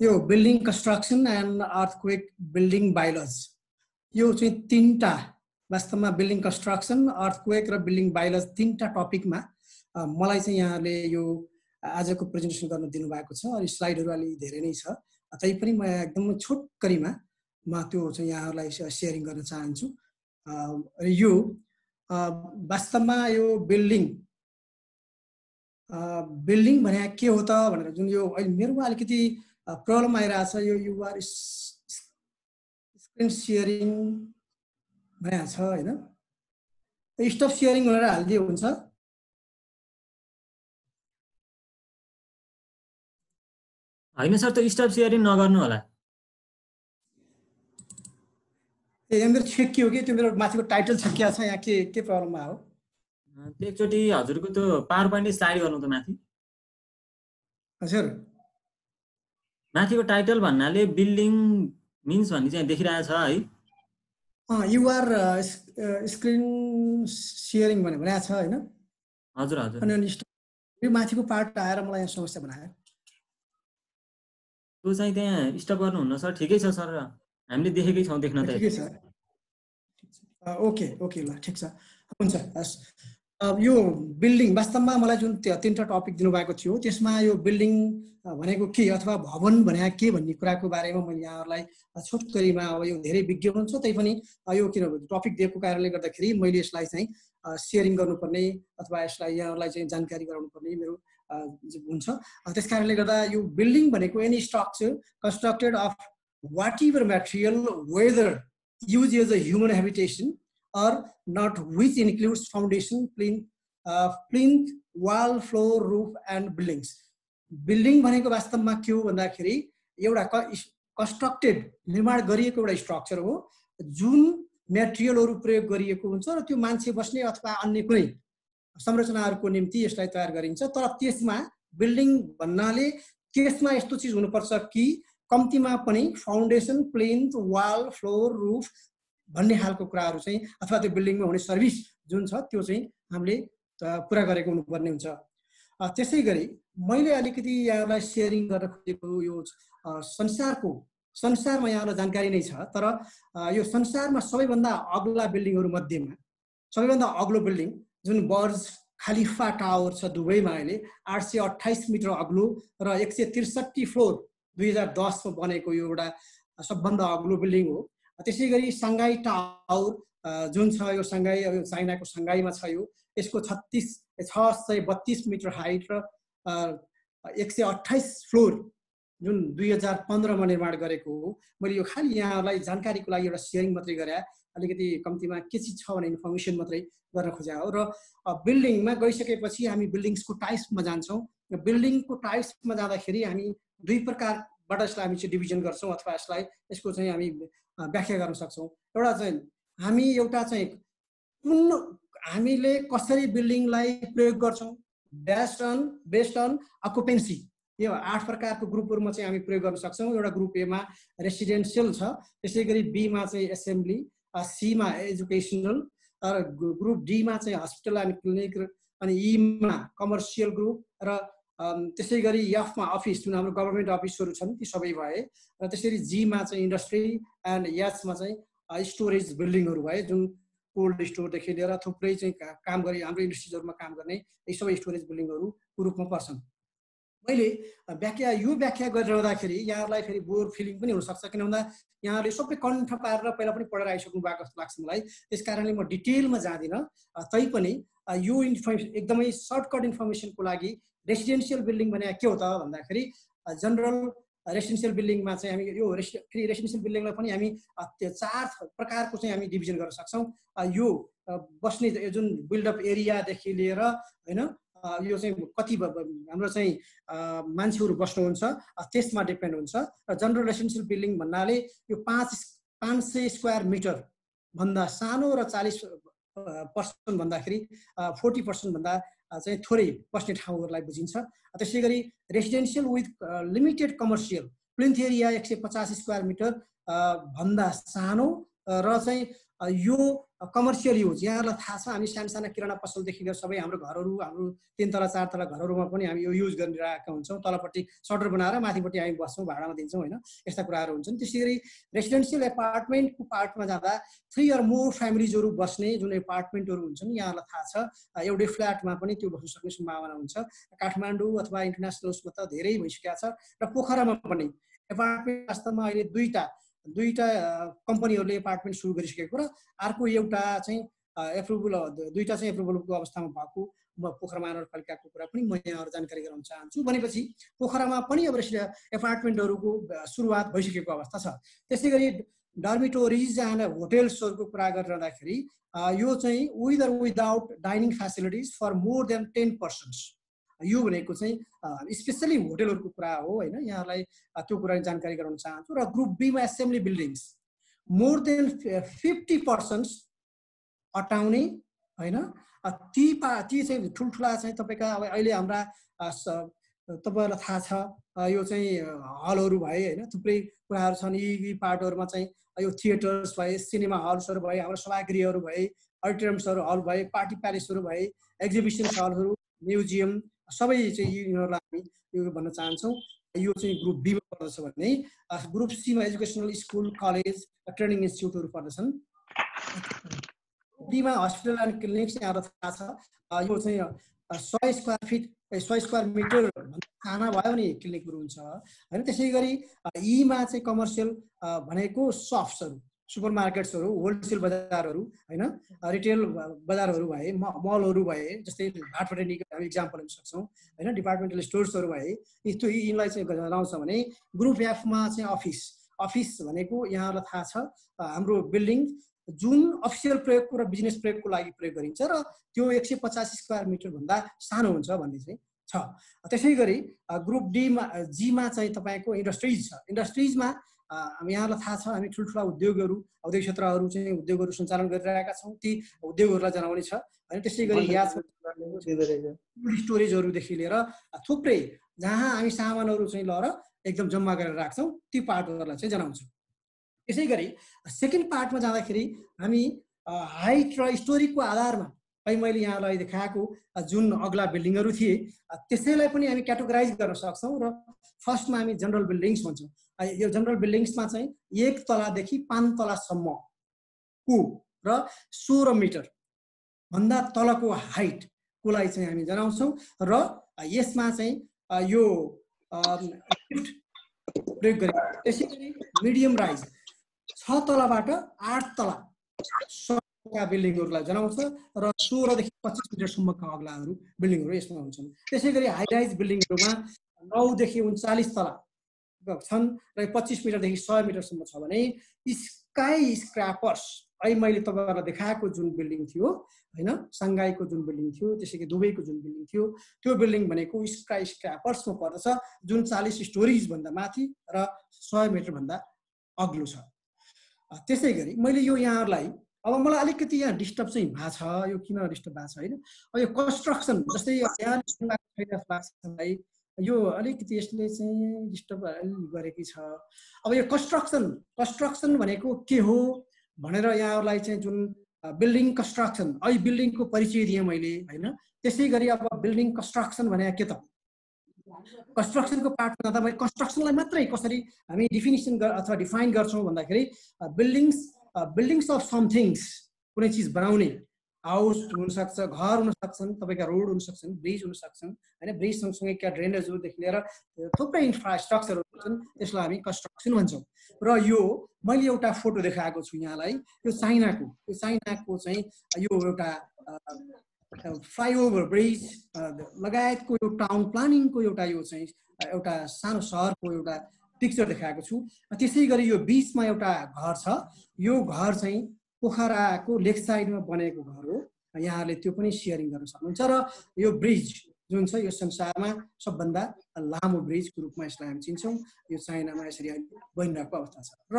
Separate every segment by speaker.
Speaker 1: यो building construction and earthquake building bylaws यो चाहिँ तिनवटा वास्तवमा बिल्डिङ कन्स्ट्रक्सन अर्थक्वेक र बिल्डिङ बाइलज तिनवटा टपिकमा मलाई चाहिँ यहाँले यो आजको प्रेजेन्टेसन गर्न दिनुभएको छ अनि स्लाइडहरू अलिक धेरै नै छ। तैपनि म एकदम छोटकरीमा म त्यो चाहिँ यहाँहरूलाई सेयरिङ गर्न चाहन्छु। यो वास्तवमा यो बिल्डिङ बिल्डिङ भने के हो त भनेर जुन यो अहिले मेरोमा अलिकति प्रब्लम आइरहेछ यो युआर स्क्रिन सेयरिङ भनेको छ होइन? स्टप सेयरिङ भनेर हालिदियो हुन्छ।
Speaker 2: होइन सर त्यो स्टप सेयरिङ नगर्नु होला।
Speaker 1: ए यहाँ मेरो छेकियो कि त्यो मेरो माथिको टाइटल छेकिया छ यहाँ के के प्रब्लममा हो
Speaker 2: त्यो एकचोटि हजुरको त्यो पावर पोइन्टै स्लाइड गर्नु त माथि।
Speaker 1: हजुर।
Speaker 2: माथिको टाइटल भन्नाले बिल्डिङ मिन्स भन्ने चाहिँ देखिरहेको छ
Speaker 1: है। युआर स्क्रिन सेयरिङ भने भनेको छ होइन।
Speaker 2: हजुर हजुर।
Speaker 1: अनि यो माथिको पार्ट आएर मलाई यहाँ समस्या बनायो।
Speaker 2: त्यो चाहिँ त्यहाँ स्टप गर्नुहुन्न सर। ठिकै छ सर। हामीले देखेकै छौँ देख्न त।
Speaker 1: ठिकै छ। ओके ओके ल ठिक छ। हुन्छ हस्। यो बिल्डिङ वास्तवमा मलाई जुन तिनवटा टपिक दिनुभएको थियो त्यसमा यो बिल्डिङ भनेको के अथवा भवन भने के भन्ने कुराको बारेमा मैले यहाँहरूलाई छोटकरीमा अब यो धेरै विज्ञ हुन्छ तैपनि यो किन टपिक दिएको कारणले गर्दाखेरि मैले यसलाई चाहिँ सेयरिङ गर्नुपर्ने अथवा यसलाई यहाँहरूलाई चाहिँ जानकारी गराउनुपर्ने मेरो हुन्छ। त्यस कारणले गर्दा यो बिल्डिङ भनेको any structure constructed of whatever material whether use as a human habitation or not which includes foundation, plinth, uh, plinth wall, floor, roof and buildings. Building भनेको वास्तवमा के हो भन्दाखेरि एउटा कन्स्ट्रक्टेड निर्माण गरिएको एउटा स्ट्रक्चर हो जुन मेटेरियलहरू प्रयोग गरिएको हुन्छ र त्यो मान्छे बस्ने अथवा अन्य कुनै संरचनाहरूको निम्ति यसलाई तयार गरिन्छ तर त्यसमा बिल्डिङ भन्नाले त्यसमा यस्तो चिज हुनुपर्छ कि कम्तीमा पनि foundation plinth wall floor roof भन्ने खालको कुराहरू चाहिँ अथवा त्यो बिल्डिङमा हुने सर्भिस जुन छ त्यो चाहिँ हामीले पुरा गरेको हुनुपर्ने हुन्छ। त्यसै गरी मैले अलिकति यहाँलाई सेयरिङ गर्न खोजेको यो संसारको संसारमा यहाँलाई जानकारी नै छ तर यो संसारमा सबैभन्दा अग्ला बिल्डिङहरू मध्येमा सबैभन्दा अग्लो बिल्डिङ जुन बर्ज खालिफा टावर छ दुबईमा अहिले आठ सय अठाइस मिटर अग्लो र एक सय त्रिसठी फ्लोर दुई हजार दसमा बनेको यो एउटा सबभन्दा अग्लो बिल्डिङ हो। त्यसै गरी सङ्घाई टावर जुन छ यो सङ्घाई अब चाइनाको सङ्घाईमा छ यो यसको छत्तिस छ सय बत्तिस मिटर हाइट र एक सय अठाइस फ्लोर जुन दुई हजार पन्ध्रमा निर्माण गरेको हो। मैले यो खालि यहाँहरूलाई जानकारीको लागि एउटा सेयरिङ मात्रै गरे। अलिकति कम्तीमा के चिज छ भने इन्फर्मेसन मात्रै गर्न खोजे हो। र बिल्डिङमा गइसकेपछि हामी बिल्डिङ्सको टाइप्समा जान्छौँ। बिल्डिङको टाइप्समा जाँदाखेरि हामी दुई प्रकारबाट यसलाई हामी चाहिँ डिभिजन गर्छौँ अथवा यसलाई यसको चाहिँ हामी व्याख्या गर्न सक्छौँ। एउटा चाहिँ हामी एउटा चाहिँ कुन हामीले कसरी बिल्डिङलाई प्रयोग गर्छौँ best on based on occupancy. यो आठ प्रकारको ग्रुपहरूमा चाहिँ हामी प्रयोग गर्न सक्छौँ। एउटा ग्रुप एमा रेसिडेन्सियल छ त्यसै गरी बीमा चाहिँ एसेम्ब्ली सीमा एजुकेसनल र ग्रुप डीमा चाहिँ हस्पिटल एन्ड क्लिनिक अनि इमा कमर्सियल ग्रुप र त्यसै गरी यफमा अफिस जुन हाम्रो गभर्मेन्ट अफिसहरू छन् ती सबै भए र त्यसरी जीमा चाहिँ इन्डस्ट्री एन्ड यचमा चाहिँ स्टोरेज बिल्डिङहरू भए जुन कोल्ड स्टोरदेखि लिएर थुप्रै चाहिँ काम गरी हाम्रो इन्डस्ट्रिजहरूमा काम गर्ने यी सबै स्टोरेज बिल्डिङहरूको रूपमा पर्छन्। मैले व्याख्या यो व्याख्या गरिरहँदाखेरि यहाँहरूलाई फेरि बोर फिलिङ पनि हुनसक्छ किन भन्दा यहाँहरूले सबै कण्ठ पारेर पहिला पनि पढेर आइसक्नु भएको जस्तो लाग्छ मलाई। त्यस कारणले म डिटेलमा जाँदिनँ तैपनि यो इन्फर्मेसन एकदमै सर्टकट इन्फर्मेसनको लागि रेसिडेन्सियल बिल्डिङ भने के हो त भन्दाखेरि जनरल रेसिडेन्सियल बिल्डिङमा चाहिँ हामी यो रेसि फेरि रेसिडेन्सियल बिल्डिङलाई पनि हामी त्यो चार प्रकारको चाहिँ हामी डिभिजन गर्न सक्छौँ। यो बस्ने जुन बिल्डअप एरियादेखि लिएर होइन यो चाहिँ कति हाम्रो चाहिँ मान्छेहरू बस्नुहुन्छ त्यसमा डिपेन्ड हुन्छ। र जनरल रेसिडेन्सियल बिल्डिङ भन्नाले यो पाँच पाँच सय स्क्वायर मिटर भन्दा सानो र चालिस पर्सेन्ट भन्दाखेरि फोर्टी पर्सेन्टभन्दा चाहिँ थोरै बस्ने ठाउँहरूलाई बुझिन्छ। त्यसै गरी residential with limited commercial plinth area एक सय पचास स्क्वायर मिटर भन्दा सानो र चाहिँ यो कमर्सियल युज यहाँहरूलाई थाहा छ हामी सानो साना किराना पसलदेखि लिएर सबै हाम्रो घरहरू हाम्रो तिन तला चार तला घरहरूमा पनि हामी यो युज गरिरहेका हुन्छौँ। तलपट्टि सटर बनाएर माथिपट्टि हामी बस्छौँ भाडामा दिन्छौँ होइन? यस्ता कुराहरू हुन्छन्। त्यसै गरी रेसिडेन्सियल एपार्टमेन्टको पार्टमा जाँदा थ्री अर मोर फ्यामिलीजहरू बस्ने जुन एपार्टमेन्टहरू हुन्छन् यहाँहरूलाई थाहा छ। एउटै फ्ल्याटमा पनि त्यो बस्न सक्ने सम्भावना हुन्छ। काठमाडौँ अथवा इन्टरनेसनल उसमा त धेरै भइसकेका छ। र पोखरामा पनि एपार्टमेन्ट वास्तवमा अहिले दुईवटा दुईवटा कम्पनीहरूले एपार्टमेन्ट सुरु गरिसकेको र अर्को एउटा चाहिँ एप्रुभल दुईवटा चाहिँ एप्रुभलको अवस्थामा भएको पोखरा महानगरपालिकाको कुरा पनि म यहाँहरू जानकारी गराउन चाहन्छु। भनेपछि पोखरामा पनि अब एपार्टमेन्टहरूको सुरुवात भइसकेको अवस्था छ। त्यसै गरी डर्मिटोरिज एन्ड होटेल्सहरूको कुरा गरिरहँदाखेरि यो चाहिँ with without dining facilities for more than ten persons यो भनेको चाहिँ स्पेसली होटेलहरूको कुरा हो होइन? यहाँलाई त्यो कुरा जानकारी गराउन चाहन्छु र ग्रुप बीमा assembly buildings more than fifty percents अटाउने होइन? ती पा ती चाहिँ ठुल्ठुला चाहिँ तपाईँका अब अहिले हाम्रा तपाईँहरूलाई थाहा छ यो चाहिँ हलहरू भए होइन? थुप्रै कुराहरू छन् यी यी पार्टहरूमा चाहिँ यो थिएटर्स भए सिनेमा हल्सहरू भए हाम्रो सभागृहहरू भए अडिटोरियम्सहरू हल भए पार्टी प्यालेसहरू भए एक्जिबिसन हलहरू म्युजियम सबै चाहिँ यिनीहरूलाई हामी यो भन्न चाहन्छौँ। यो चाहिँ ग्रुप बीमा पर्दछ भने ग्रुप सीमा एजुकेसनल स्कुल कलेज ट्रेनिङ इन्स्टिच्युटहरू पर्दछन्। बीमा हस्पिटल एन्ड क्लिनिक्स यहाँलाई थाहा छ। यो चाहिँ सय स्क्वायर फिट सय स्क्वायर मिटर खाना भयो भने क्लिनिकहरू हुन्छ। होइन त्यसै गरी यीमा चाहिँ कमर्सियल भनेको सफ्ट्सहरू। सुपर मार्केट्सहरू होलसेल बजारहरू होइन? रिटेल बजारहरू भए मलहरू भए जस्तै भाटपटेनीको हामी इक्जाम्पल लिन सक्छौँ होइन? डिपार्टमेन्टल स्टोर्सहरू भए यस्तो यिनलाई चाहिँ जनाउँछ भने ग्रुप एफमा चाहिँ अफिस अफिस भनेको यहाँहरूलाई थाहा छ हाम्रो बिल्डिङ जुन अफिसियल प्रयोगको र बिजनेस प्रयोगको लागि प्रयोग गरिन्छ र त्यो एक सय पचास स्क्वायर मिटरभन्दा सानो हुन्छ भन्ने चाहिँ छ। त्यसै गरी ग्रुप डीमा जीमा चाहिँ तपाईँको इन्डस्ट्रिज छ। इन्डस्ट्रिजमा यहाँलाई थाहा छ हामी ठुल्ठुला उद्योगहरू औद्योगिक क्षेत्रहरू चाहिँ उद्योगहरू सञ्चालन गरिरहेका छौँ। ती उद्योगहरूलाई जनाउने छ। होइन त्यसै गरी याद स्टोरेजहरूदेखि लिएर थुप्रै जहाँ हामी सामानहरू चाहिँ लएर एकदम जम्मा गरेर राख्छौँ ती पार्टहरूलाई चाहिँ जनाउँछौँ। त्यसै गरी सेकेन्ड पार्टमा जाँदाखेरि हामी हाइट र स्टोरीको आधारमा है मैले यहाँलाई देखाएको जुन अग्ला बिल्डिङहरू थिए त्यसैलाई पनि हामी क्याटेगोराइज गर्न सक्छौँ र फर्स्टमा हामी जनरल बिल्डिङ्स भन्छौँ। यो जनरल बिल्डिङ्समा चाहिँ एक तलादेखि पाँच तलासम्मको र सोह्र मिटर भन्दा तलको हाइटको लागि चाहिँ हामी जनाउँछौँ र यसमा चाहिँ यो प्रयोग गरे त्यसै गरी मिडियम राइज छ तलाबाट आठ तला बिल्डिङहरूलाई जनाउँछ र सोह्रदेखि पच्चिस मिटरसम्मका अग्लाहरू बिल्डिङहरू यसमा हुन्छन्। त्यसै गरी हाई राइज बिल्डिङहरूमा नौदेखि उन्चालिस तला छन् र पच्चिस मिटरदेखि सय मिटरसम्म छ भने स्काई स्क्रापर्स अहिले मैले तपाईँहरूलाई देखाएको जुन बिल्डिङ थियो होइन सङ्घाईको जुन बिल्डिङ थियो त्यसै गरी दुबईको जुन बिल्डिङ थियो त्यो बिल्डिङ भनेको स्काई स्क्रापर्समा पर्दछ जुन चालिस स्टोरिजभन्दा माथि र सय मिटरभन्दा अग्लो छ। त्यसै गरी मैले यो यहाँहरूलाई अब मलाई अलिकति यहाँ डिस्टर्ब चाहिँ भएको छ यो किन डिस्टर्ब भएको छ होइन? अब यो कन्स्ट्रक्सन जस्तै यहाँ यो अलिकति यसले चाहिँ डिस्टर्ब गरेकै छ। अब यो कन्स्ट्रक्सन कन्स्ट्रक्सन भनेको के हो भनेर यहाँहरूलाई चाहिँ जुन बिल्डिङ कन्स्ट्रक्सन अहिले बिल्डिङको परिचय दिएँ मैले होइन? त्यसै गरी अब बिल्डिङ कन्स्ट्रक्सन भने के त? कन्स्ट्रक्सनको पार्टमा जाँदा मैले कन्स्ट्रक्सनलाई मात्रै कसरी हामी डिफिनेसन अथवा डिफाइन गर्छौँ भन्दाखेरि बिल्डिङ्स बिल्डिङ्स अफ समथिङ्स कुनै चिज बनाउने हाउस हुनसक्छ घर हुनसक्छन् तपाईँका रोड हुनसक्छन् ब्रिज हुनसक्छन् होइन? ब्रिज सँगसँगै क्या ड्रेनेजहरूदेखि लिएर थुप्रै इन्फ्रास्ट्रक्चरहरू हुन्छन् त्यसलाई हामी कन्स्ट्रक्सन भन्छौँ। र यो मैले एउटा फोटो देखाएको छु यहाँलाई यो चाइनाको यो चाइनाको चाहिँ यो एउटा फ्लाइओभर ब्रिज लगायतको यो टाउन प्लानिङको एउटा यो चाहिँ एउटा सानो सहरको एउटा पिक्चर देखाएको छु। त्यसै गरी यो बिचमा एउटा घर छ। यो घर चाहिँ पोखराको लेक साइडमा बनेको घर हो यहाँहरूले त्यो पनि सेयरिङ गर्न सक्नुहुन्छ। र यो ब्रिज जुन छ यो संसारमा सबभन्दा लामो ब्रिजको रूपमा यसलाई हामी चिन्छौँ। यो चाइनामा यसरी अहिले बनिरहेको अवस्था छ। र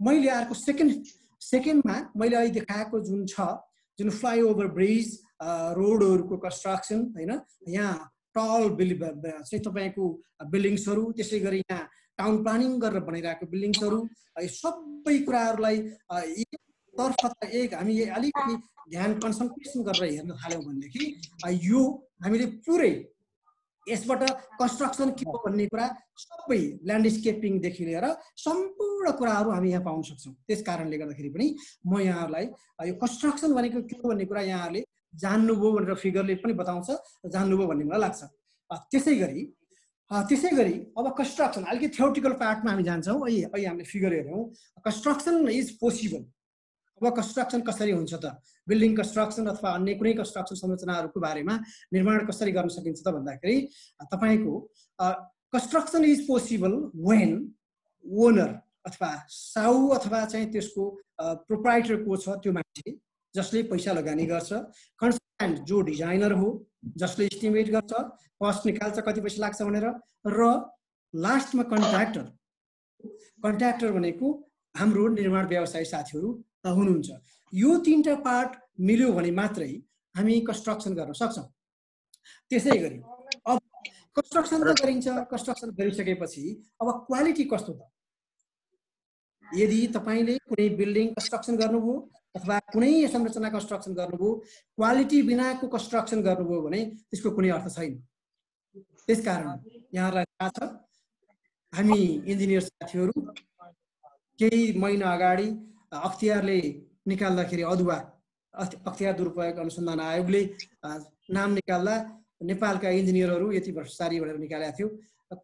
Speaker 1: मैले अर्को सेकेन्ड सेकेन्डमा मैले अहिले देखाएको जुन छ जुन फ्लाइओभर ब्रिज रोडहरूको कन्स्ट्रक्सन होइन यहाँ टल बिल्डिङ चाहिँ तपाईँको बिल्डिङ्सहरू त्यसै गरी यहाँ टाउन प्लानिङ गरेर बनाइरहेको बिल्डिङ्सहरू सबै कुराहरूलाई तर्फ एक हामी अलिकति ध्यान कन्सन्ट्रेसन गरेर हेर्न थाल्यौँ भनेदेखि यो हामीले पुरै यसबाट कन्स्ट्रक्सन के हो भन्ने कुरा सबै ल्यान्डस्केपिङदेखि लिएर सम्पूर्ण कुराहरू हामी यहाँ पाउन सक्छौँ। त्यस कारणले गर्दाखेरि पनि म यहाँहरूलाई यो कन्स्ट्रक्सन भनेको के हो भन्ने कुरा यहाँहरूले जान्नुभयो भनेर फिगरले पनि बताउँछ जान्नुभयो भन्ने मलाई लाग्छ। त्यसै गरी त्यसै गरी अब कन्स्ट्रक्सन अलिकति थ्योटिकल पार्टमा हामी जान्छौँ। अहिले अहिले हामीले फिगर हेऱ्यौँ। कन्स्ट्रक्सन इज पोसिबल अब कन्स्ट्रक्सन कसरी हुन्छ त? बिल्डिङ कन्स्ट्रक्सन अथवा अन्य कुनै कन्स्ट्रक्सन संरचनाहरूको बारेमा निर्माण कसरी गर्न सकिन्छ त भन्दाखेरि तपाईँको construction is possible when owner अथवा साउ अथवा चाहिँ त्यसको प्रोप्राइटर को छ त्यो मान्छे जसले पैसा लगानी गर्छ कन्सल्टेन्ट जो डिजाइनर हो जसले इस्टिमेट गर्छ कस्ट निकाल्छ कति पैसा लाग्छ भनेर र लास्टमा कन्ट्र्याक्टर कन्ट्र्याक्टर भनेको हाम्रो निर्माण व्यवसाय साथीहरू हुनुहुन्छ। यो तिनवटा पार्ट मिल्यो भने मात्रै हामी कन्स्ट्रक्सन गर्न सक्छौँ। त्यसै गरी अब कन्स्ट्रक्सन त गरिन्छ कन्स्ट्रक्सन गरिसकेपछि अब क्वालिटी कस्तो त? यदि तपाईँले कुनै बिल्डिङ कन्स्ट्रक्सन गर्नुभयो अथवा कुनै संरचना कन्स्ट्रक्सन गर्नुभयो क्वालिटी बिनाको कन्स्ट्रक्सन गर्नुभयो भने त्यसको कुनै अर्थ छैन। त्यसकारण यहाँलाई थाहा छ हामी इन्जिनियर साथीहरू केही महिना अगाडि अख्तियारले निकाल्दाखेरि अदुवा अख्तियार दुरुपयोग अनुसन्धान आयोगले नाम निकाल्दा नेपालका इन्जिनियरहरू यति भ्रष्टाचारी भनेर निकालेको थियो।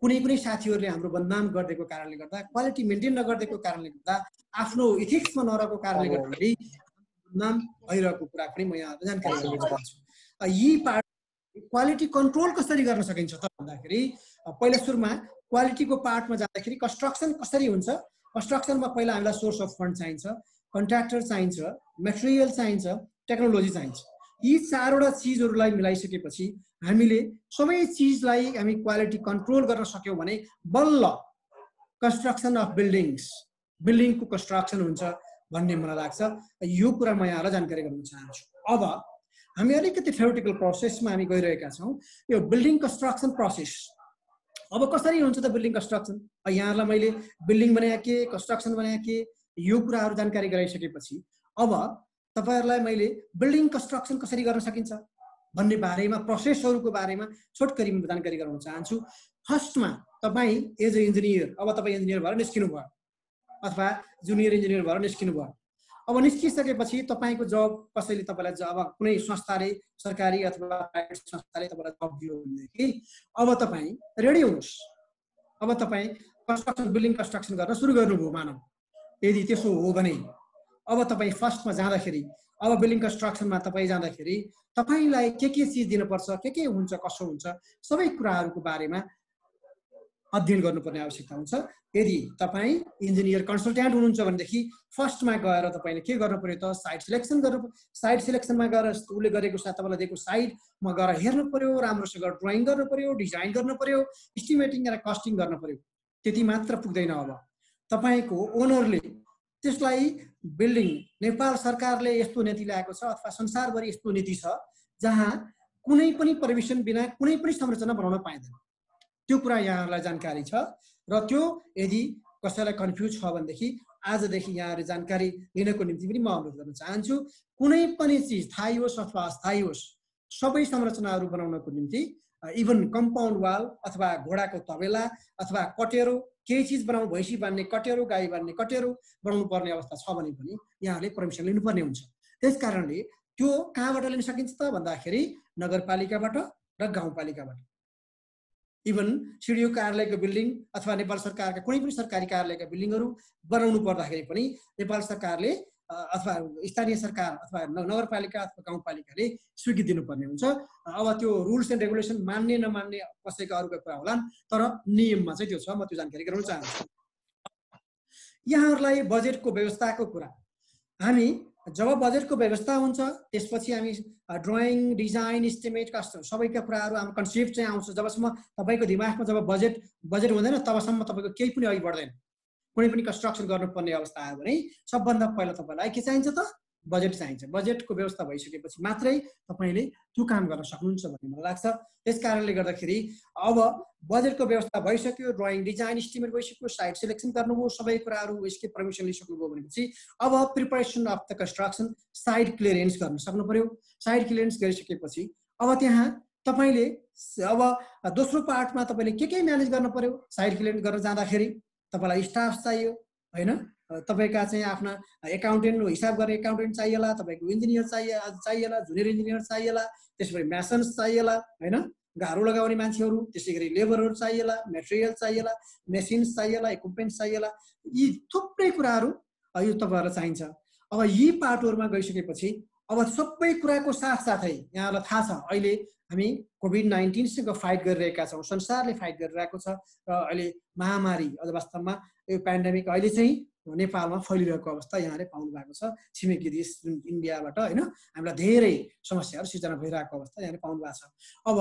Speaker 1: कुनै कुनै साथीहरूले हाम्रो बदनाम गरिदिएको कारणले गर्दा क्वालिटी मेन्टेन नगरिदिएको कारणले गर्दा आफ्नो इथिक्समा नरहेको कारणले गर्दाखेरि बदनाम भइरहेको कुरा पनि म यहाँ जानकारी गराउन चाहन्छु। यी पार्ट क्वालिटी कन्ट्रोल कसरी गर्न सकिन्छ त भन्दाखेरि पहिला सुरुमा क्वालिटीको पार्टमा जाँदाखेरि कन्स्ट्रक्सन कसरी हुन्छ कन्स्ट्रक्सनमा पहिला हामीलाई सोर्स अफ फन्ड चाहिन्छ कन्ट्र्याक्टर चाहिन्छ मेटेरियल चाहिन्छ टेक्नोलोजी चाहिन्छ यी चारवटा चिजहरूलाई मिलाइसकेपछि हामीले सबै चिजलाई हामी क्वालिटी कन्ट्रोल गर्न सक्यौँ भने बल्ल कन्स्ट्रक्सन अफ बिल्डिङ्स बिल्डिङको कन्स्ट्रक्सन हुन्छ भन्ने मलाई लाग्छ। यो कुरा म यहाँलाई जानकारी गराउन चाहन्छु। अब हामी अलिकति थ्योरिटिकल प्रोसेसमा हामी गइरहेका छौँ। यो बिल्डिङ कन्स्ट्रक्सन प्रोसेस अब कसरी हुन्छ त बिल्डिङ कन्स्ट्रक्सन यहाँहरूलाई मैले बिल्डिङ बनाए के कन्स्ट्रक्सन बनाए के यो कुराहरू जानकारी गराइसकेपछि अब तपाईँहरूलाई मैले बिल्डिङ कन्स्ट्रक्सन कसरी गर्न सकिन्छ भन्ने बारेमा प्रोसेसहरूको बारेमा छोटकरीमा जानकारी गराउन चाहन्छु। फर्स्टमा तपाईँ एज अ इन्जिनियर अब तपाईँ इन्जिनियर भएर निस्किनु भयो अथवा जुनियर इन्जिनियर भएर निस्किनु भयो अब निस्किसकेपछि तपाईँको जब कसैले तपाईँलाई जब कुनै संस्थाले सरकारी अथवा प्राइभेट संस्थाले तपाईँलाई जब दियो भनेदेखि अब तपाईँ रेडी हुनुहोस्। अब तपाईँ कन्स्ट्रक्सन बिल्डिङ कन्स्ट्रक्सन गर्न सुरु गर्नुभयो मानव। यदि त्यसो हो भने अब तपाईँ फर्स्टमा जाँदाखेरि अब बिल्डिङ कन्स्ट्रक्सनमा तपाईँ जाँदाखेरि तपाईँलाई के के चिज दिनुपर्छ के के हुन्छ कसो हुन्छ सबै कुराहरूको बारेमा अध्ययन गर्नुपर्ने आवश्यकता हुन्छ। यदि तपाईँ इन्जिनियर कन्सल्ट्यान्ट हुनुहुन्छ भनेदेखि फर्स्टमा गएर तपाईँले के गर्नु पऱ्यो त साइट सिलेक्सन गर्नु साइट सिलेक्सनमा गएर उसले गरेको साथ तपाईँलाई दिएको साइटमा गएर हेर्नु पऱ्यो राम्रोसँग ड्रइङ गर्नु पऱ्यो डिजाइन गर्नु पऱ्यो इस्टिमेटिङ र कस्टिङ गर्नु पऱ्यो त्यति मात्र पुग्दैन अब। तपाईँको ओनरले त्यसलाई बिल्डिङ नेपाल सरकारले यस्तो नीति ल्याएको छ अथवा संसारभरि यस्तो नीति छ जहाँ कुनै पनि पर्मिसन बिना कुनै पनि संरचना बनाउन पाइँदैन। त्यो कुरा यहाँहरूलाई जानकारी छ। र त्यो यदि कसैलाई कन्फ्युज छ भनेदेखि आजदेखि यहाँहरू जानकारी लिनको निम्ति पनि म अनुरोध गर्न चाहन्छु कुनै पनि चिज स्थायी होस् अथवा अस्थायी होस् सबै संरचनाहरू बनाउनको निम्ति इभन कम्पाउन्ड वाल अथवा घोडाको तबेला अथवा कटेरो केही चिज बनाउनु भैँसी बान्ने कटेरो गाई बान्ने कटेरो बनाउनु पर्ने अवस्था छ भने पनि यहाँले पर्मिसन लिनुपर्ने हुन्छ। त्यस कारणले त्यो कहाँबाट लिन सकिन्छ त भन्दाखेरि नगरपालिकाबाट र गाउँपालिकाबाट। इभन सिडिओ कार्यालयको बिल्डिङ अथवा नेपाल सरकारका कुनै पनि सरकारी कार्यालयका बिल्डिङहरू बनाउनु पर्दाखेरि पनि नेपाल सरकारले अथवा स्थानीय सरकार अथवा नगरपालिका अथवा गाउँपालिकाले स्वीकृति दिनुपर्ने हुन्छ। अब त्यो रुल्स एन्ड रेगुलेसन मान्ने नमान्ने कसैको अरूको कुरा होलान् तर नियममा चाहिँ त्यो छ म त्यो जानकारी गराउन चाहन्छु। यहाँहरूलाई बजेटको व्यवस्थाको कुरा। हामी जब बजेटको व्यवस्था हुन्छ त्यसपछि हामी ड्रइङ डिजाइन इस्टिमेट कस्तो? सबैका कुराहरू हाम्रो कन्सेप्ट चाहिँ आउँछ। जबसम्म तपाईँको दिमागमा जब बजेट बजेट हुँदैन तबसम्म तपाईँको केही पनि अघि बढ्दैन। कुनै पनि कन्स्ट्रक्सन गर्नुपर्ने अवस्था आयो भने सबभन्दा पहिला तपाईँलाई के चाहिन्छ त? बजेट चाहिन्छ। बजेटको व्यवस्था भइसकेपछि मात्रै तपाईँले त्यो काम गर्न सक्नुहुन्छ भन्ने मलाई लाग्छ। त्यस कारणले गर्दाखेरि अब बजेटको व्यवस्था भइसक्यो ड्रइङ डिजाइन इस्टिमेट भइसक्यो साइट सेलेक्सन गर्नुभयो सबै कुराहरू यसकै पर्मिसन लिइसक्नुभयो भनेपछि अब preparation of the construction side clearance गर्न सक्नु पऱ्यो साइड क्लियरेन्स गरिसकेपछि अब त्यहाँ तपाईँले अब दोस्रो पार्टमा तपाईँले के के म्यानेज गर्नु पऱ्यो साइड क्लियरेन्स गर्न जाँदाखेरि तपाईँलाई स्टाफ चाहियो होइन? तपाईँका चाहिँ आफ्ना एकाउन्टेन्ट हिसाब गर्ने एकाउन्टेन्ट चाहिएला तपाईँको इन्जिनियर चाहिए चाहिएला जुनियर इन्जिनियर चाहिएला त्यसपछि म्यासन्स चाहिएला होइन? घारो लगाउने मान्छेहरू त्यसै गरी लेबरहरू चाहिएला मेटेरियल चाहिएला मेसिन्स चाहिएला इक्विपमेन्ट चाहिएला यी थुप्रै कुराहरू यो तपाईँहरूलाई चाहिन्छ। अब यी पार्टहरूमा गइसकेपछि अब सबै कुराको साथसाथै यहाँलाई थाहा छ अहिले हामी कोभिड नाइन्टिनसँग फाइट गरिरहेका छौँ संसारले फाइट गरिरहेको छ र अहिले महामारी अझ वास्तवमा यो पेन्डेमिक अहिले चाहिँ नेपालमा फैलिरहेको अवस्था यहाँले पाउनु भएको छ। छिमेकी देश जुन इन्डियाबाट होइन हामीलाई धेरै समस्याहरू सिर्जना भइरहेको अवस्था यहाँले पाउनु भएको छ। अब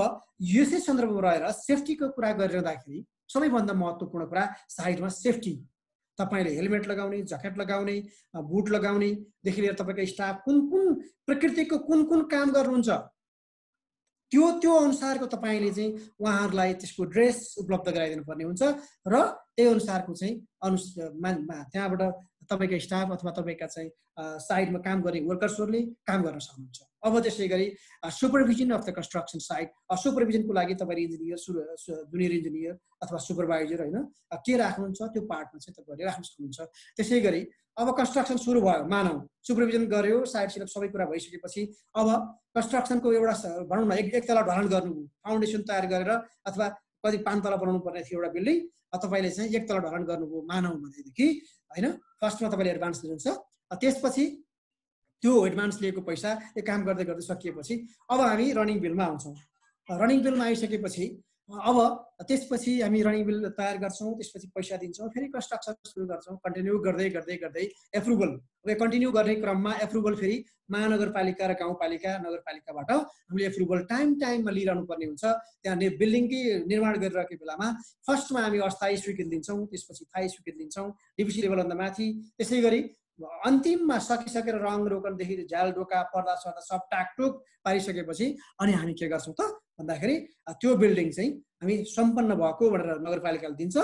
Speaker 1: यसै सन्दर्भमा रहेर सेफ्टीको कुरा गरिरहँदाखेरि सबैभन्दा महत्त्वपूर्ण कुरा साइडमा सेफ्टी तपाईँले हेलमेट लगाउने ज्याकेट लगाउने बुट लगाउनेदेखि लिएर तपाईँको स्टाफ कुन कुन प्रकृतिको कुन कुन काम गर्नुहुन्छ? त्यो त्यो अनुसारको तपाईँले चाहिँ उहाँहरूलाई त्यसको ड्रेस उपलब्ध गराइदिनु पर्ने हुन्छ र त्यही अनुसारको चाहिँ अनु त्यहाँबाट तपाईँको स्टाफ अथवा तपाईँका चाहिँ साइडमा काम गर्ने वर्कर्सहरूले काम गर्न सक्नुहुन्छ। अब त्यसै गरी supervision of the construction site सुपरभिजनको लागि तपाईँले इन्जिनियर जुनियर इन्जिनियर अथवा सुपरभाइजर होइन के राख्नुहुन्छ त्यो पार्टमा चाहिँ तपाईँहरूले राख्न सक्नुहुन्छ। त्यसै गरी अब कन्स्ट्रक्सन सुरु भयो मानौ। सुपरभिजन गर्यो साइड सिलेक्ट सबै कुरा भइसकेपछि अब कन्स्ट्रक्सनको एउटा भनौँ न एक एक तला ढलान गर्नु फाउन्डेसन तयार गरेर अथवा कति पाँच तला बनाउनु पर्ने थियो एउटा बिल्डिङ तपाईँले चाहिँ एक तला ढलान गर्नुभयो मानौ भनेदेखि होइन? फर्स्टमा तपाईँले एडभान्स लिनुहुन्छ। त्यसपछि त्यो एडभान्स लिएको पैसा यो काम गर्दै गर्दै सकिएपछि अब हामी रनिङ बिलमा आउँछौँ। रनिङ बिलमा आइसकेपछि अब त्यसपछि हामी रनिङ बिल तयार गर्छौँ त्यसपछि पैसा दिन्छौँ फेरि कन्स्ट्रक्सन सुरु गर्छौँ कन्टिन्यू गर्दै गर्दै गर्दै एप्रुभल अब कन्टिन्यू गर्ने क्रममा एप्रुभल फेरि महानगरपालिका र गाउँपालिका नगरपालिकाबाट हामीले एप्रुभल टाइम टाइममा लिइरहनु पर्ने हुन्छ। त्यहाँ बिल्डिङकै निर्माण गरिरहेको बेलामा फर्स्टमा हामी अस्थायी स्वीकृति दिन्छौँ त्यसपछि स्थायी स्वीकृति दिन्छौँ डिपिसी लेभलभन्दा माथि त्यसै गरी अन्तिममा सकिसकेर रङ रोकनदेखि झ्याल डोका पर्दा सर्दा सब टाकटुक पारिसकेपछि अनि हामी के गर्छौँ त भन्दाखेरि त्यो बिल्डिङ चाहिँ हामी सम्पन्न भएको भनेर नगरपालिकाले दिन्छ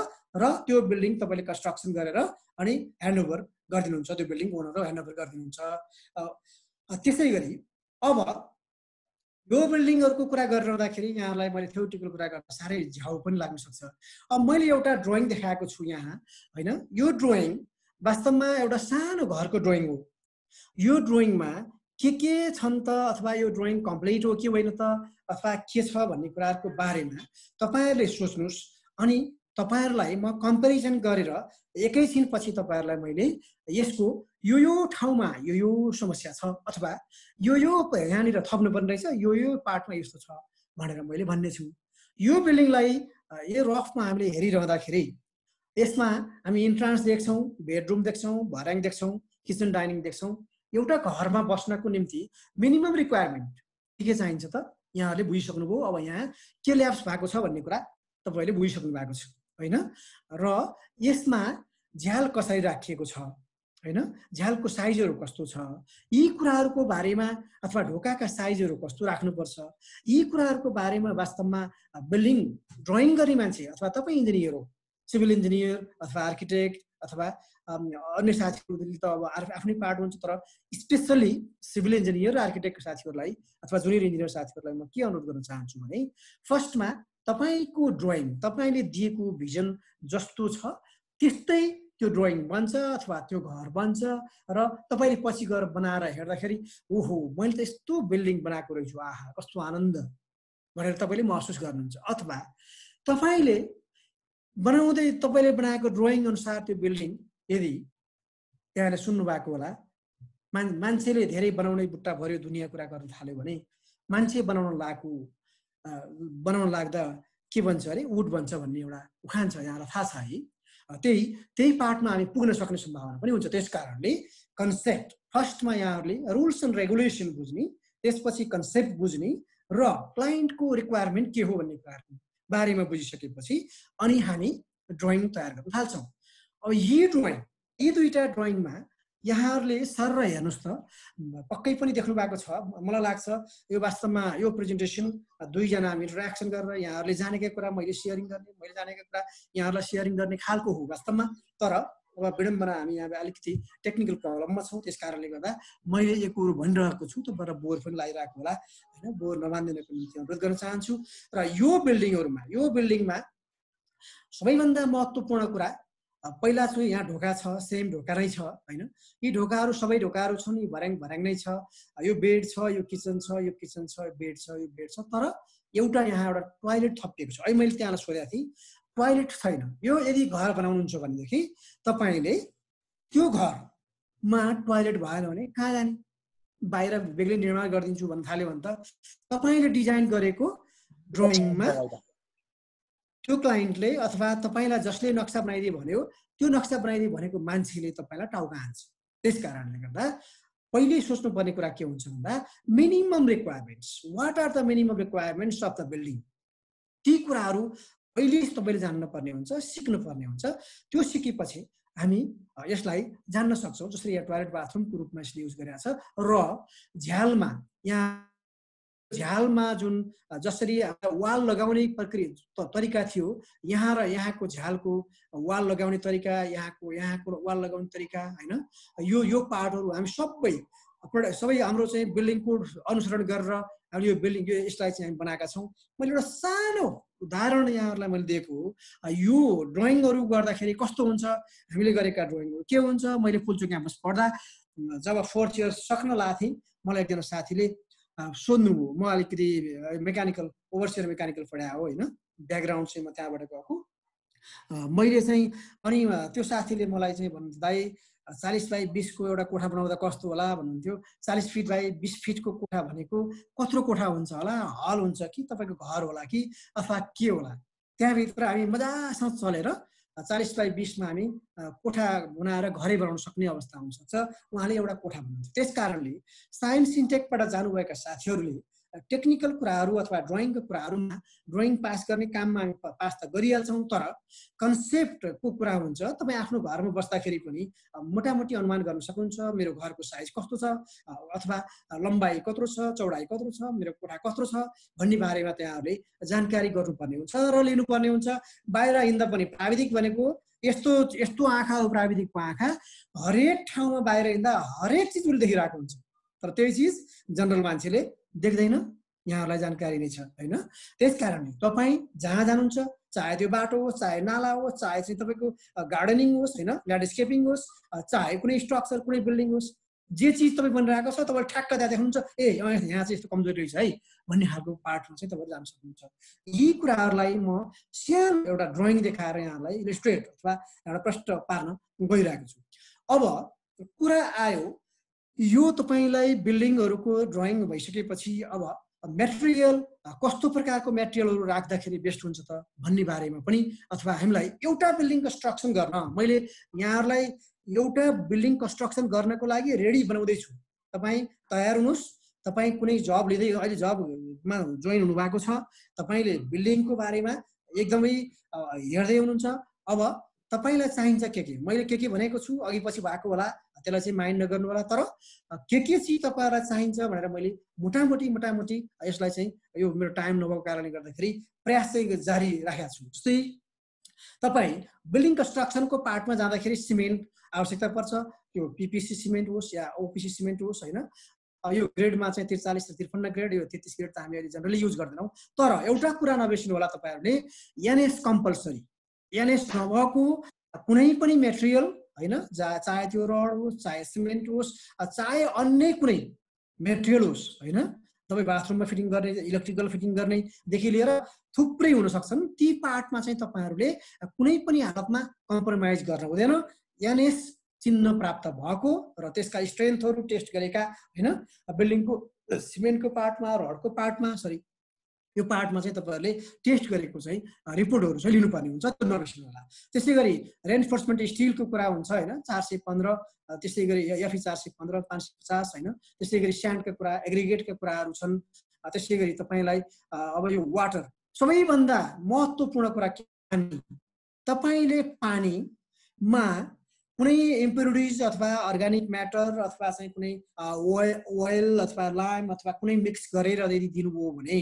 Speaker 1: र त्यो बिल्डिङ तपाईँले कन्स्ट्रक्सन गरेर अनि ह्यान्डओभर गरिदिनुहुन्छ त्यो बिल्डिङ ओनर ह्यान्डओभर गरिदिनुहुन्छ। त्यसै गरी अब यो बिल्डिङहरूको कुरा गरिरहँदाखेरि यहाँलाई मैले थ्योटिकल कुरा गर्न साह्रै झ्याउ पनि लाग्न सक्छ। अब मैले एउटा ड्रइङ देखाएको छु यहाँ होइन? यो ड्रइङ वास्तवमा एउटा सानो घरको ड्रइङ हो। यो ड्रइङमा के के छन् त अथवा यो ड्रइङ कम्प्लिट हो कि होइन त अथवा के छ भन्ने कुराहरूको बारेमा तपाईँहरूले सोच्नुहोस्। अनि तपाईँहरूलाई म कम्पेरिजन गरेर एकैछिन पछि तपाईँहरूलाई मैले यसको यो यो ठाउँमा यो यो समस्या छ अथवा यो यो यहाँनिर थप्नुपर्ने रहेछ यो यो पार्टमा यस्तो छ भनेर मैले भन्ने छु। यो बिल्डिङलाई यो रफमा हामीले हेरिरहँदाखेरि यसमा हामी इन्ट्रान्स देख्छौँ बेडरुम देख्छौँ भर्याङ देख्छौँ किचन डाइनिङ देख्छौँ एउटा घरमा बस्नको निम्ति मिनिमम रिक्वायरमेन्ट के के चाहिन्छ त? यहाँहरूले बुझिसक्नुभयो। अब यहाँ के ल्याब्स भएको छ भन्ने कुरा तपाईँहरूले बुझिसक्नु भएको छ होइन? र यसमा झ्याल कसरी राखिएको छ होइन? झ्यालको साइजहरू कस्तो छ? यी कुराहरूको बारेमा अथवा ढोकाका साइजहरू कस्तो राख्नुपर्छ? यी कुराहरूको बारेमा वास्तवमा बिल्डिङ ड्रइङ गर्ने मान्छे अथवा तपाईँ इन्जिनियर हो सिभिल इन्जिनियर अथवा आर्किटेक्ट अथवा अन्य साथीहरू त अब आफ्नै पार्ट हुन्छ तर स्पेसल्ली सिभिल इन्जिनियर र आर्किटेक्ट साथीहरूलाई अथवा जुनियर इन्जिनियर साथीहरूलाई म के अनुरोध गर्न चाहन्छु भने फर्स्टमा तपाईँको ड्रइङ तपाईँले दिएको भिजन जस्तो छ त्यस्तै त्यो ड्रइङ बन्छ अथवा त्यो घर बन्छ र तपाईँले पछि गएर बनाएर हेर्दाखेरि ओहो मैले त यस्तो बिल्डिङ बनाएको रहेछु आहा कस्तो आनन्द भनेर तपाईँले महसुस गर्नुहुन्छ। अथवा तपाईँले बनाउँदै तपाईँले बनाएको ड्रइङ अनुसार त्यो बिल्डिङ यदि त्यहाँले सुन्नु भएको होला मान मान्छेले धेरै बनाउने बुट्टा भर्यो दुनियाँ कुरा गर्न थाल्यो भने मान्छे बनाउन लागेको बनाउन लाग्दा के भन्छ अरे? उड भन्छ भन्ने एउटा उखान छ यहाँलाई थाहा छ है। त्यही त्यही पार्टमा हामी पुग्न सक्ने सम्भावना पनि हुन्छ। त्यस कारणले कन्सेप्ट फर्स्टमा यहाँहरूले रुल्स एन्ड रेगुलेसन बुझ्ने त्यसपछि कन्सेप्ट बुझ्ने र क्लाइन्टको रिक्वायरमेन्ट के हो भन्ने कुराहरूको बारेमा बुझिसकेपछि अनि हामी ड्रइङ तयार गर्न थाल्छौँ। अब यी ड्रइङ यी दुईवटा ड्रइङमा यहाँहरूले सर हेर्नुहोस् त पक्कै पनि देख्नु भएको छ। मलाई लाग्छ यो वास्तवमा यो प्रेजेन्टेसन दुईजना हामी इन्टरेक्सन गरेर यहाँहरूले जानेकै कुरा मैले सेयरिङ गर्ने मैले जानेको कुरा यहाँहरूलाई सेयरिङ गर्ने खालको हो वास्तवमा। तर अब विडम्बना हामी यहाँ अलिकति टेक्निकल प्रब्लममा छौँ त्यस कारणले गर्दा मैले यो कुरो भनिरहेको छु तपाईँबाट बोर पनि लगाइरहेको होला होइन? बोर नमानिदिनको निम्ति अनुरोध गर्न चाहन्छु। र यो बिल्डिङहरूमा यो बिल्डिङमा सबैभन्दा महत्त्वपूर्ण कुरा पहिला चाहिँ यहाँ ढोका छ सेम ढोका नै छ होइन? यी ढोकाहरू सबै ढोकाहरू छन् यी भर्याङ भर्याङ नै छ। यो बेड छ यो किचन छ यो किचन छ बेड छ यो बेड छ तर एउटा यहाँ एउटा टोइलेट थपिएको छ। अहिले मैले त्यहाँलाई सोधेको थिएँ टोइलेट छैन। यो यदि घर बनाउनुहुन्छ भनेदेखि तपाईँले त्यो घरमा टोइलेट भएन भने कहाँ जाने? बाहिर बेग्लै निर्माण गरिदिन्छु भन्न थाल्यो भने त तपाईँले डिजाइन गरेको ड्रइङमा त्यो क्लाइन्टले अथवा तपाईँलाई जसले नक्सा बनाइदियो भन्यो त्यो नक्सा बनाइदियो भनेको मान्छेले तपाईँलाई टाउका हान्छ। त्यस कारणले गर्दा पहिले सोच्नुपर्ने कुरा के हुन्छ भन्दा minimum requirements what are the minimum requirements of the building ती कुराहरू पहिले तपाईँले जान्नुपर्ने हुन्छ सिक्नुपर्ने हुन्छ। त्यो सिकेपछि हामी यसलाई जान्न सक्छौँ जसरी यहाँ टोयलेट बाथरुमको रूपमा यसले युज गरेका छ। र झ्यालमा यहाँ झ्यालमा जुन जसरी वाल लगाउने प्रक्रिया तरिका थियो यहाँ र यहाँको झ्यालको वाल लगाउने तरिका यहाँको यहाँको वाल लगाउने तरिका होइन? यो यो पार्टहरू हामी सबै सबै हाम्रो चाहिँ बिल्डिङको अनुसरण गरेर हामीले यो बिल्डिङ यो यसलाई चाहिँ हामी बनाएका छौँ। मैले एउटा सानो उदाहरण यहाँहरूलाई मैले दिएको यो ड्रइङहरू गर्दाखेरि कस्तो हुन्छ? हामीले गरेका ड्रइङहरू के हुन्छ? मैले फुलचुक क्याम्पस पढ्दा जब फोर्थ इयर सक्न लागेको थिएँ मलाई एकजना साथीले सोध्नुभयो म अलिकति मेकानिकल ओभरसियर मेकानिकल पढाए हो होइन? ब्याकग्राउन्ड चाहिँ म त्यहाँबाट गएको। मैले चाहिँ अनि त्यो साथीले मलाई चाहिँ भन्नु दाइ चालिस बाई बिसको एउटा कोठा बनाउँदा कस्तो होला भन्नुहुन्थ्यो। चालिस फिट बाई बिस फिटको कोठा भनेको कत्रो कोठा हुन्छ होला? हल हुन्छ कि तपाईँको घर होला कि अथवा के होला? त्यहाँभित्र हामी मजासँग चलेर चालिस बाई बिसमा हामी कोठा बनाएर घरै बनाउन सक्ने अवस्था हुनसक्छ। उहाँले एउटा कोठा भन्नुहुन्छ त्यस कारणले साइन्स इन्टेकबाट जानुभएका साथीहरूले टेक्निकल कुराहरू अथवा ड्रइङको कुराहरूमा ड्रइङ पास गर्ने काममा पास त गरिहाल्छौँ तर कन्सेप्टको कुरा हुन्छ तपाईँ आफ्नो घरमा बस्दाखेरि पनि मोटामोटी अनुमान गर्न सक्नुहुन्छ मेरो घरको साइज कस्तो छ अथवा लम्बाइ कत्रो छ चौडाइ कत्रो छ मेरो कोठा कत्रो छ भन्ने बारेमा त्यहाँहरूले जानकारी गर्नुपर्ने हुन्छ र लिनुपर्ने हुन्छ। बाहिर हिँड्दा पनि प्राविधिक भनेको यस्तो यस्तो आँखा हो प्राविधिकको आँखा हरेक ठाउँमा बाहिर हिँड्दा हरेक चिज उसले देखिरहेको हुन्छ। तर त्यही चिज जनरल मान्छेले देख्दैन? यहाँहरूलाई जानकारी नै छ होइन? त्यस कारणले तपाईँ जहाँ जानुहुन्छ चाहे त्यो बाटो होस् चाहे नाला होस् चाहे चाहिँ तपाईँको गार्डनिङ होस् होइन? ल्यान्डस्केपिङ होस् चाहे कुनै स्ट्रक्चर कुनै बिल्डिङ होस् जे चिज तपाईँ बनिरहेको छ तपाईँले ठ्याक्क त्यहाँ देख्नुहुन्छ ए यहाँ चाहिँ यस्तो कमजोरी रहेछ है भन्ने खालको पार्टमा चाहिँ तपाईँले जान सक्नुहुन्छ। यी कुराहरूलाई म सानो एउटा ड्रइङ देखाएर यहाँलाई इलिस्ट्रेट अथवा एउटा प्रश्न पार्न गइरहेको छु। अब कुरा आयो यो तपाईँलाई बिल्डिङहरूको ड्रइङ भइसकेपछि अब मेटेरियल कस्तो प्रकारको मेटेरियलहरू राख्दाखेरि बेस्ट हुन्छ त भन्ने बारेमा पनि अथवा हामीलाई एउटा बिल्डिङ कन्स्ट्रक्सन गर्न मैले यहाँहरूलाई एउटा बिल्डिङ कन्स्ट्रक्सन गर्नको लागि रेडी बनाउँदैछु। तपाईँ तयार हुनुहोस्। तपाईँ कुनै जब लिँदै अहिले जबमा जोइन हुनुभएको छ। तपाईँले बिल्डिङको बारेमा एकदमै हेर्दै हुनुहुन्छ। अब तपाईँलाई चाहिन्छ के के? मैले के के भनेको छु? अघि पछि भएको होला। त्यसलाई चाहिँ माइन्ड नगर्नु होला तर के के चिज तपाईँहरूलाई चाहिन्छ भनेर मैले मोटामोटी मोटामोटी यसलाई चाहिँ यो मेरो टाइम नभएको कारणले गर्दाखेरि प्रयास चाहिँ जारी राखेको छु। जस्तै तपाईँ बिल्डिङ कन्स्ट्रक्सनको पार्टमा जाँदाखेरि सिमेन्ट आवश्यकता पर्छ त्यो पिपिसी सिमेन्ट होस् या ओपिसी सिमेन्ट होस् होइन? यो ग्रेडमा चाहिँ त्रिचालिस र त्रिपन्न ग्रेड यो तेत्तिस ग्रेड त हामी अहिले जनरली युज गर्दैनौँ। तर एउटा कुरा नबिर्सिनु होला तपाईँहरूले एनएस कम्पलसरी। एनएस नभएको कुनै पनि मेटेरियल होइन? चाहे त्यो रड होस् चाहे सिमेन्ट होस् चाहे अन्य कुनै मेटेरियल होस् होइन? तपाईँ बाथरुममा फिटिङ गर्ने इलेक्ट्रिकल फिटिङ गर्नेदेखि लिएर थुप्रै हुन सक्छन्। ती पार्टमा चाहिँ तपाईँहरूले कुनै पनि हालतमा कम्प्रोमाइज गर्न हुँदैन। एनएस चिन्ह प्राप्त भएको र त्यसका स्ट्रेन्थहरू टेस्ट गरेका होइन? बिल्डिङको सिमेन्टको पार्टमा रडको पार्टमा सरी यो पार्टमा चाहिँ तपाईँहरूले टेस्ट गरेको चाहिँ रिपोर्टहरू चाहिँ लिनुपर्ने हुन्छ त्यो नबिर्सिनु होला त्यस्तै गरी रेन्फोर्समेन्ट स्टिलको कुरा हुन्छ होइन? चार सय पन्ध्र त्यस्तै गरी एफी चार सय पन्ध्र पाँच सय पचास होइन? त्यस्तै गरी स्यान्डका कुरा एग्रिगेटका कुराहरू छन्। त्यस्तै गरी तपाईँलाई अब यो वाटर सबैभन्दा महत्त्वपूर्ण कुरा के पानी तपाईँले पानीमा कुनै इम्प्युरिटिज अथवा अर्ग्यानिक म्याटर अथवा चाहिँ कुनै ओइल अथवा लाइम अथवा कुनै मिक्स गरेर यदि दिनुभयो भने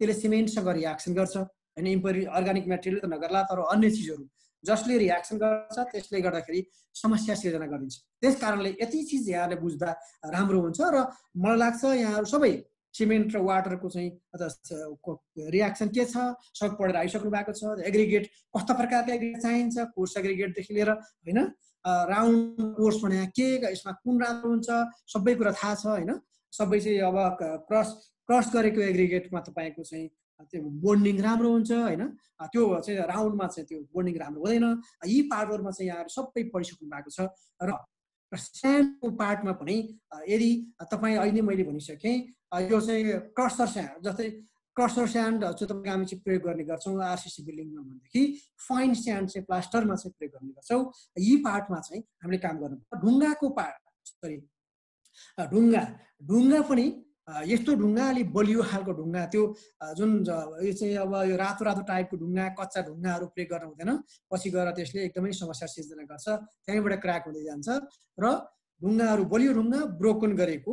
Speaker 1: त्यसले सिमेन्टसँग रियाक्सन गर्छ होइन इम्प्युरि अर्ग्यानिक मेटेरियल त नगर्ला तर अन्य चिजहरू जसले रियाक्सन गर्छ त्यसले गर्दाखेरि समस्या सिर्जना गरिन्छ। त्यस कारणले यति चिज यहाँले बुझ्दा राम्रो हुन्छ र मलाई लाग्छ यहाँहरू सबै सिमेन्ट र वाटरको चाहिँ रियाक्सन के छ सब पढेर आइसक्नु भएको छ एग्रिगेट कस्तो प्रकारको एग्रिगेट चाहिन्छ कोर्स एग्रिगेटदेखि लिएर होइन राउन्ड कोर्स भने के यसमा कुन राम्रो हुन्छ सबै कुरा थाहा छ होइन। सबै चाहिँ अब क्रस क्रस गरेको एग्रिगेटमा तपाईँको चाहिँ त्यो बोन्डिङ राम्रो हुन्छ होइन? त्यो चाहिँ राउन्डमा चाहिँ त्यो बोन्डिङ राम्रो हुँदैन। यी पार्टहरूमा चाहिँ यहाँहरू सबै पढिसक्नु भएको छ। र सानो पार्टमा पनि यदि तपाईँ अहिले मैले भनिसकेँ यो चाहिँ क्रसर स्यान्ड जस्तै क्रसर स्यान्ड चाहिँ तपाईँको हामी चाहिँ प्रयोग गर्ने गर्छौँ आरसिसी बिल्डिङमा भनेदेखि फाइन स्यान्ड चाहिँ प्लास्टरमा चाहिँ प्रयोग गर्ने गर्छौँ। यी पार्टमा चाहिँ हामीले काम गर्नुपर्छ ढुङ्गाको पार्ट सरी ढुङ्गा ढुङ्गा पनि यस्तो ढुङ्गा अलिक बलियो खालको ढुङ्गा त्यो जुन यो चाहिँ अब यो रातो रातो टाइपको ढुङ्गा कच्चा ढुङ्गाहरू प्रयोग गर्नु हुँदैन। पछि गएर त्यसले एकदमै समस्या सिर्जना गर्छ त्यहीँबाट क्र्याक हुँदै जान्छ र ढुङ्गाहरू बलियो ढुङ्गा ब्रोकन गरेको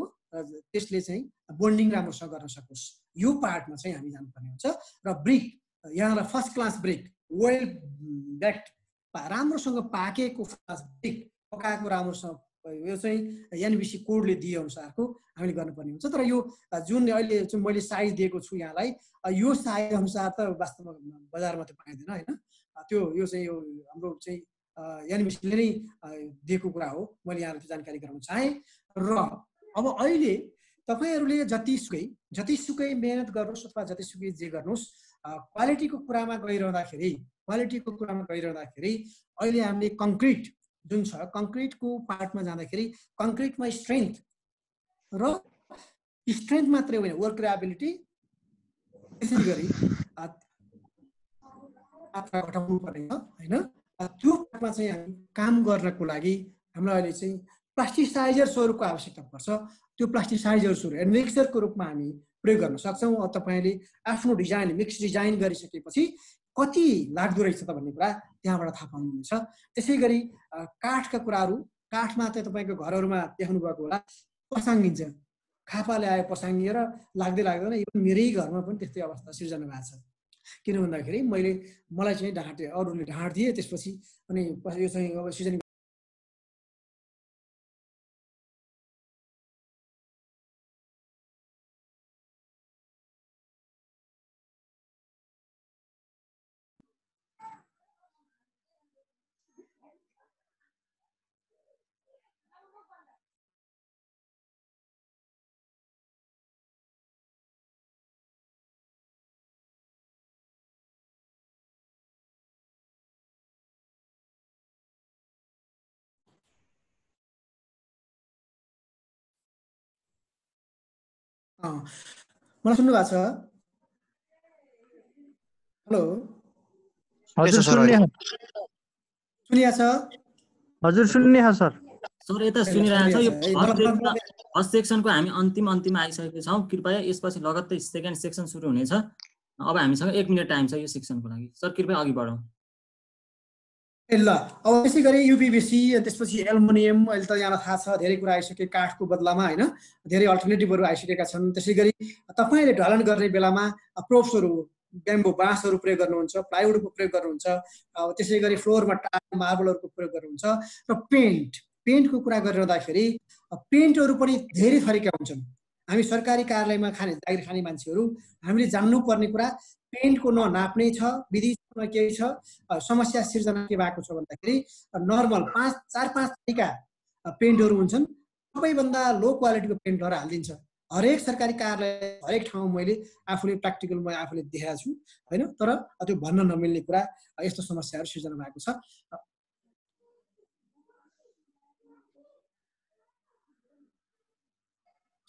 Speaker 1: त्यसले चाहिँ बोन्डिङ राम्रोसँग गर्न सकोस्। यो पार्टमा चाहिँ हामी जानुपर्ने हुन्छ र ब्रिक यहाँलाई first class brick well baked राम्रोसँग पाकेको ब्रिक पकाएको राम्रोसँग यो चाहिँ एनबिसी कोडले दिए अनुसारको हामीले गर्नुपर्ने हुन्छ। तर यो जुन अहिले चाहिँ मैले साइज दिएको छु यहाँलाई यो साइज अनुसार त वास्तवमा बजारमा त पाइँदैन होइन? त्यो यो चाहिँ यो हाम्रो चाहिँ एनबिसीले नै दिएको कुरा हो। मैले यहाँलाई जानकारी गराउन चाहेँ। र अब अहिले तपाईँहरूले जतिसुकै जतिसुकै मिहिनेत गर्नुहोस् अथवा जतिसुकै जे गर्नुहोस् क्वालिटीको कुरामा गइरहँदाखेरि क्वालिटीको कुरामा गइरहँदाखेरि अहिले हामीले कङ्क्रिट जुन छ कङ्क्रिटको पार्टमा जाँदाखेरि कङ्क्रिटमा स्ट्रेन्थ र स्ट्रेन्थ मात्रै होइन वर्क एबिलिटी त्यसै गरी घटाउनु पर्ने होइन? त्यो पार्टमा चाहिँ हामी काम गर्नको लागि हामीलाई अहिले चाहिँ प्लास्टिसाइजर्सहरूको आवश्यकता पर्छ। त्यो प्लास्टिसाइजर्सहरू एडमिक्सरको रूपमा हामी प्रयोग गर्न सक्छौँ। तपाईँले आफ्नो डिजाइन मिक्स डिजाइन गरिसकेपछि कति लाग्दो रहेछ त भन्ने कुरा त्यहाँबाट थाहा पाउनुहुनेछ। त्यसै गरी काठका कुराहरू काठमा चाहिँ तपाईँको घरहरूमा देख्नु भएको होला पसाङ्गिन्छ। खापा ल्याए पसाङ्गिएर लाग्दै लाग्दैन इभन मेरै घरमा पनि त्यस्तै अवस्था सिर्जना भएको छ। किन भन्दाखेरि मैले मलाई चाहिँ ढाँटे अरूले ढाँट दिए त्यसपछि अनि यो चाहिँ अब सिजन मलाई सुन्नु भएको छ? हेलो?
Speaker 3: हजुर सुन्ने
Speaker 1: सुनिया छ?
Speaker 3: हजुर सुन्ने सर।
Speaker 2: सर यता सुनिरहेको छ यो फर्स्ट सेक्सनको हामी अन्तिम अन्तिम आइसकेको छौँ। कृपया यसपछि लगत्तै सेकेन्ड सेक्सन सुरु हुनेछ। अब हामीसँग एक मिनट टाइम छ यो सेक्सनको लागि। सर कृपया अघि बढौँ
Speaker 1: ल अब त्यसै गरी युपिबिसी त्यसपछि एल्मुनियम अहिले त यहाँलाई थाहा छ धेरै कुरा आइसक्यो काठको बदलामा होइन? धेरै अल्टरनेटिभहरू आइसकेका छन्। त्यसै गरी तपाईँले ढलन गर्ने बेलामा प्रोप्सहरू ब्याम्बो बाँसहरू प्रयोग गर्नुहुन्छ प्लाइवुडको प्रयोग गर्नुहुन्छ त्यसै गरी फ्लोरमा टाइल मार्बलहरूको प्रयोग गर्नुहुन्छ र पेन्ट पेन्टको कुरा गरिरहँदाखेरि पेन्टहरू पनि धेरै थरीका हुन्छन्। हामी सरकारी कार्यालयमा खाने जागिर खाने मान्छेहरू हामीले जान्नुपर्ने कुरा पेन्टको न नाप्ने छ विधिसँग केही छ? समस्या सिर्जना के भएको छ भन्दाखेरि नर्मल पाँच चार पाँच तरिका पेन्टहरू हुन्छन्। सबैभन्दा लो क्वालिटीको पेन्टहरू हालिदिन्छ। हरेक सरकारी कार्यालय हरेक ठाउँ मैले आफूले प्र्याक्टिकलमा आफूले देखाएको छु होइन? तर त्यो भन्न नमिल्ने कुरा यस्तो समस्याहरू सिर्जना भएको छ।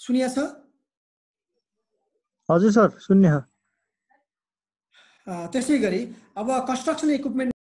Speaker 1: सुनिया छ
Speaker 3: हजुर सर सुन्ने
Speaker 1: त्यसै गरी अब कन्स्ट्रक्सन इक्विपमेन्ट